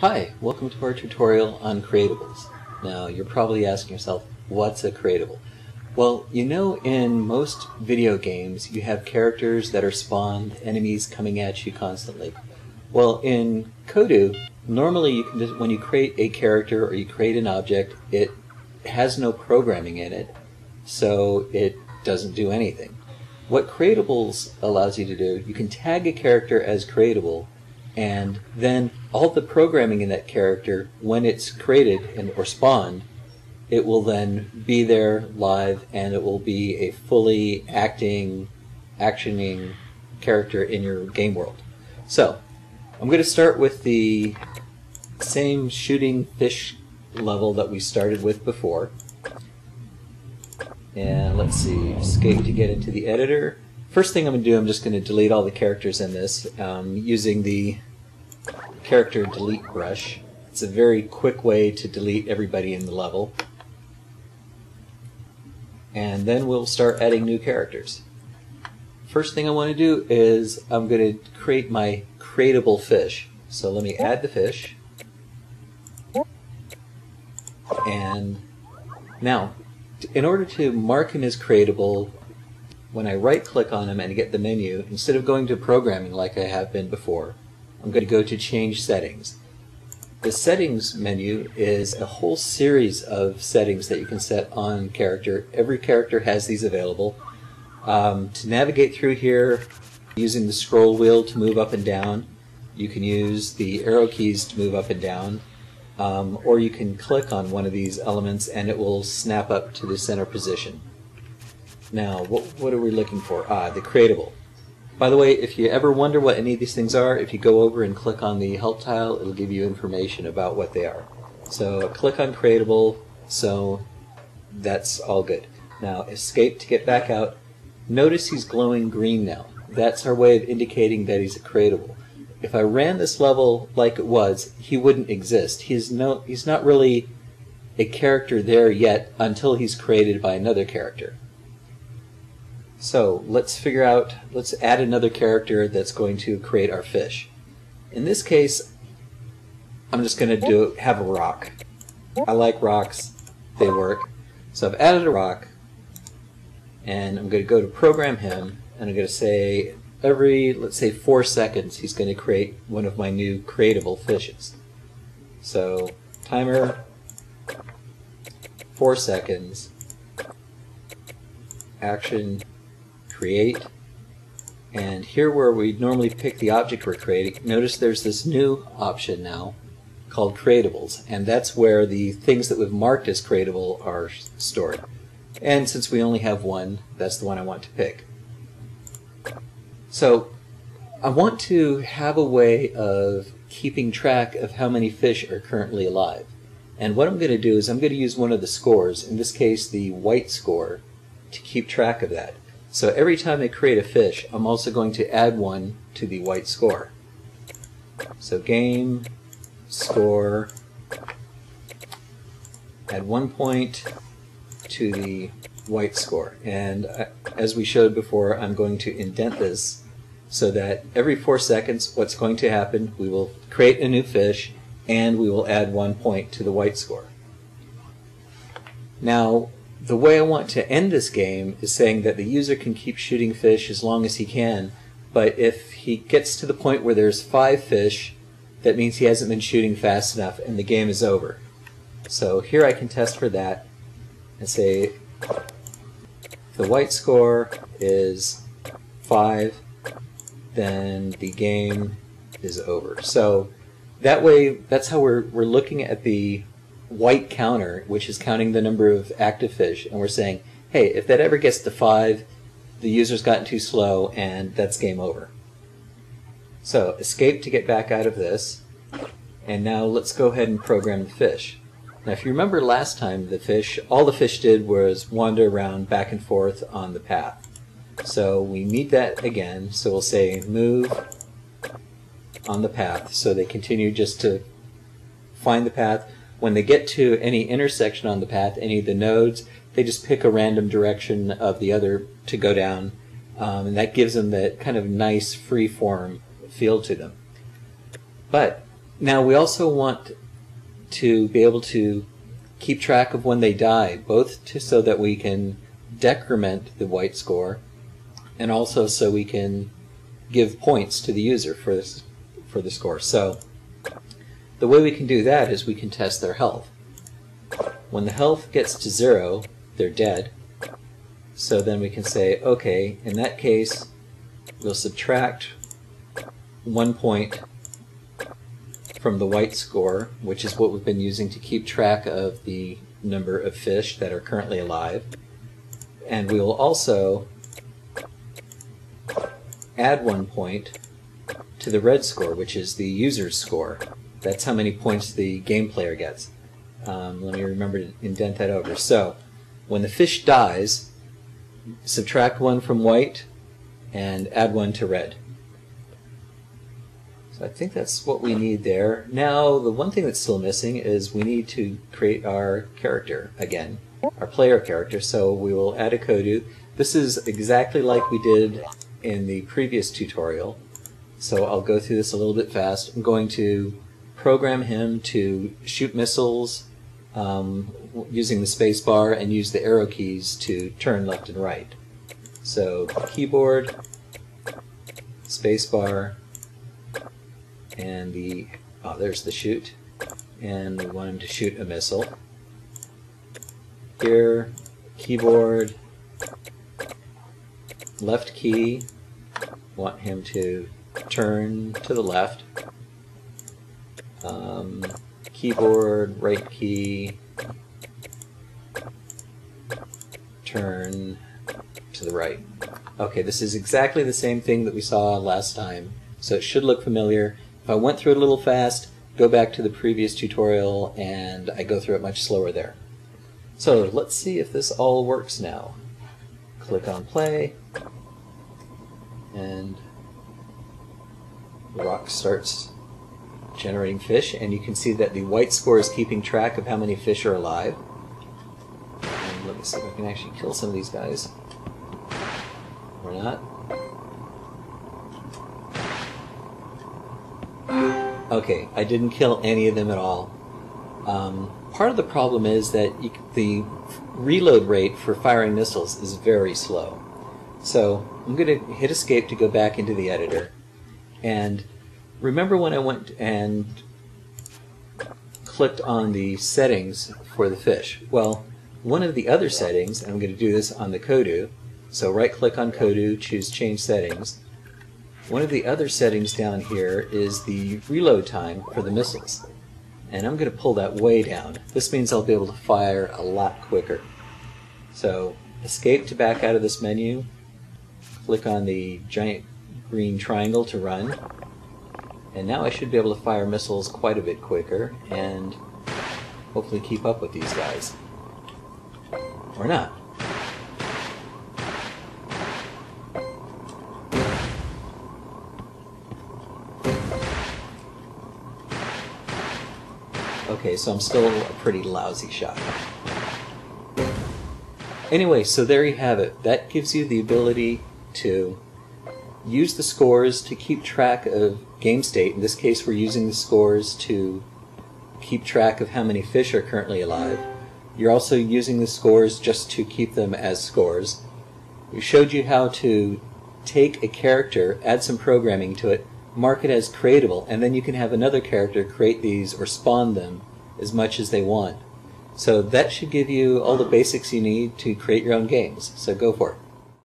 Hi, welcome to our tutorial on creatables. Now, you're probably asking yourself, what's a creatable? Well, you know in most video games you have characters that are spawned, enemies coming at you constantly. Well, in Kodu, normally you can just, when you create a character or you create an object, it has no programming in it, so it doesn't do anything. What Creatables allows you to do, you can tag a character as creatable, and then all the programming in that character, when it's created and, or spawned, it will then be there live and it will be a fully acting, actioning character in your game world. So, I'm going to start with the same shooting fish level that we started with before. And let's see, escape to get into the editor. First thing I'm going to do, I'm just going to delete all the characters in this um, using the character delete brush. It's a very quick way to delete everybody in the level. And then we'll start adding new characters. First thing I want to do is I'm going to create my creatable fish. So let me add the fish. And now, in order to mark him as creatable, when I right click on him and get the menu, instead of going to programming like I have been before, I'm going to go to change settings. The settings menu is a whole series of settings that you can set on character. Every character has these available. Um, to navigate through here, using the scroll wheel to move up and down, you can use the arrow keys to move up and down, um, or you can click on one of these elements and it will snap up to the center position. Now, what, what are we looking for? Ah, the creatable. By the way, if you ever wonder what any of these things are, if you go over and click on the help tile, it'll give you information about what they are. So click on creatable, so that's all good. Now escape to get back out. Notice he's glowing green now. That's our way of indicating that he's a creatable. If I ran this level like it was, he wouldn't exist. He's no he's not really a character there yet until he's created by another character. So let's figure out, let's add another character that's going to create our fish. In this case, I'm just going to do have a rock. I like rocks, they work. So I've added a rock, and I'm going to go to program him, and I'm going to say every, let's say, four seconds, he's going to create one of my new creatable fishes. So timer, four seconds, action create. And here where we normally pick the object we're creating, notice there's this new option now called creatables. And that's where the things that we've marked as creatable are stored. And since we only have one, that's the one I want to pick. So I want to have a way of keeping track of how many fish are currently alive. And what I'm going to do is I'm going to use one of the scores, in this case the white score, to keep track of that. So every time I create a fish, I'm also going to add one to the white score. So game, score, add one point to the white score. And as we showed before, I'm going to indent this so that every four seconds, what's going to happen, we will create a new fish and we will add one point to the white score. Now, the way I want to end this game is saying that the user can keep shooting fish as long as he can, but if he gets to the point where there's five fish, that means he hasn't been shooting fast enough and the game is over. So here I can test for that and say the white score is 5, then the game is over. So that way, that's how we're, we're looking at the white counter, which is counting the number of active fish, and we're saying, hey, if that ever gets to five, the user's gotten too slow, and that's game over. So escape to get back out of this, and now let's go ahead and program the fish. Now if you remember last time, the fish, all the fish did was wander around back and forth on the path. So we need that again, so we'll say move on the path, so they continue just to find the path when they get to any intersection on the path, any of the nodes, they just pick a random direction of the other to go down, um, and that gives them that kind of nice free form feel to them. But Now we also want to be able to keep track of when they die, both to, so that we can decrement the white score, and also so we can give points to the user for this for the score. So the way we can do that is we can test their health. When the health gets to zero, they're dead. So then we can say, okay, in that case, we'll subtract one point from the white score, which is what we've been using to keep track of the number of fish that are currently alive. And we will also add one point to the red score, which is the user's score. That's how many points the game player gets. Um, let me remember to indent that over. So, when the fish dies, subtract one from white and add one to red. So I think that's what we need there. Now, the one thing that's still missing is we need to create our character again, our player character. So we will add a Kodu. This is exactly like we did in the previous tutorial. So I'll go through this a little bit fast. I'm going to program him to shoot missiles um, using the spacebar and use the arrow keys to turn left and right. So keyboard, spacebar, and the oh there's the shoot. And we want him to shoot a missile. Here keyboard left key. Want him to turn to the left um, keyboard right key turn to the right okay this is exactly the same thing that we saw last time so it should look familiar if I went through it a little fast, go back to the previous tutorial and I go through it much slower there. So let's see if this all works now. Click on play and the rock starts generating fish and you can see that the white score is keeping track of how many fish are alive. And let me see if I can actually kill some of these guys. Or not. Okay, I didn't kill any of them at all. Um, part of the problem is that you, the reload rate for firing missiles is very slow. So I'm going to hit escape to go back into the editor. And remember when I went and clicked on the settings for the fish? Well, one of the other settings, and I'm going to do this on the Kodu, so right click on Kodu, choose change settings, one of the other settings down here is the reload time for the missiles. And I'm going to pull that way down. This means I'll be able to fire a lot quicker. So escape to back out of this menu, click on the giant green triangle to run, and now I should be able to fire missiles quite a bit quicker and hopefully keep up with these guys. Or not. Okay, so I'm still a pretty lousy shot. Anyway, so there you have it. That gives you the ability to use the scores to keep track of game state. In this case, we're using the scores to keep track of how many fish are currently alive. You're also using the scores just to keep them as scores. We showed you how to take a character, add some programming to it, mark it as creatable, and then you can have another character create these or spawn them as much as they want. So that should give you all the basics you need to create your own games. So go for it.